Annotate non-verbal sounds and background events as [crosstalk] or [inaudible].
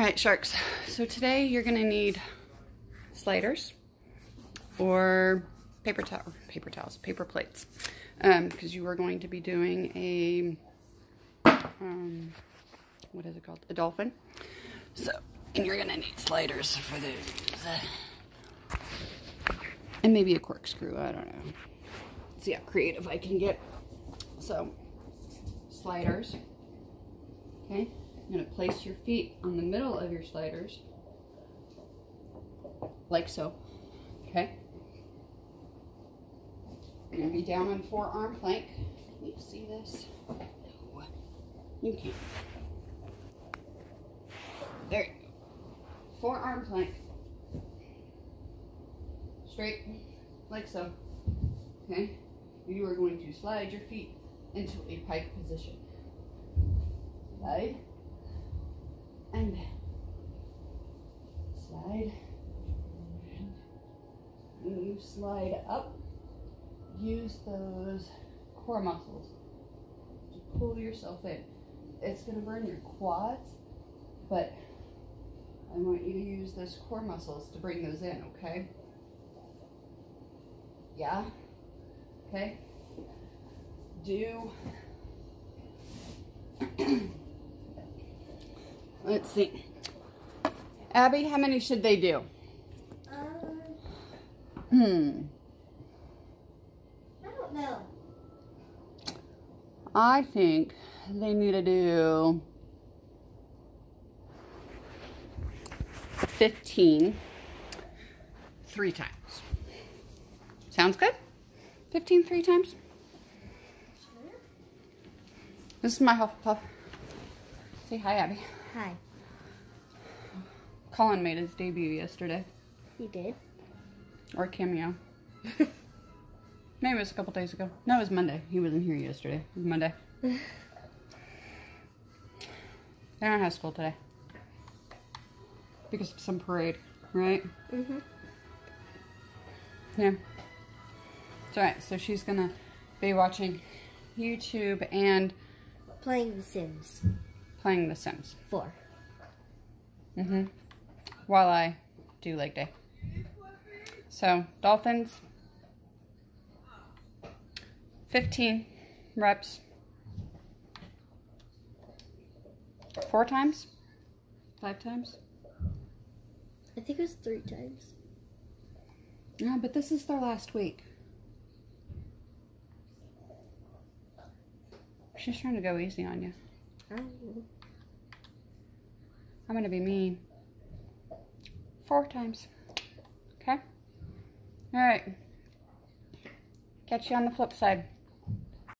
right, sharks. So today you're gonna need sliders or paper towel, paper towels, paper plates, because um, you are going to be doing a um, what is it called? A dolphin. So, and you're gonna need sliders for those, and maybe a corkscrew. I don't know. See how creative I can get. So, sliders. Okay. You're going to place your feet on the middle of your sliders, like so, okay? You're going to be down on forearm plank. Can you see this? No, you can't. There you go. Forearm plank. Straight, like so, okay? You are going to slide your feet into a pike position. Slide and slide. And you slide up. Use those core muscles to pull yourself in. It's going to burn your quads but I want you to use those core muscles to bring those in okay? Yeah? Okay? Do [clears throat] Let's see. Abby, how many should they do? Um, hmm. I don't know. I think they need to do 15 three times. Sounds good? 15 three times? Sure. This is my Hufflepuff. Say hi, Abby. Hi. Colin made his debut yesterday. He did? Or cameo. [laughs] Maybe it was a couple days ago. No, it was Monday. He wasn't here yesterday. It was Monday. they don't have school today. Because of some parade, right? Mm-hmm. Yeah. It's alright. So she's going to be watching YouTube and... Playing The Sims playing The Sims. Four. Mm-hmm. While I do leg day. So, dolphins. 15 reps. Four times? Five times? I think it was three times. Yeah, but this is their last week. She's trying to go easy on you. I'm going to be mean. Four times. Okay? All right. Catch you on the flip side.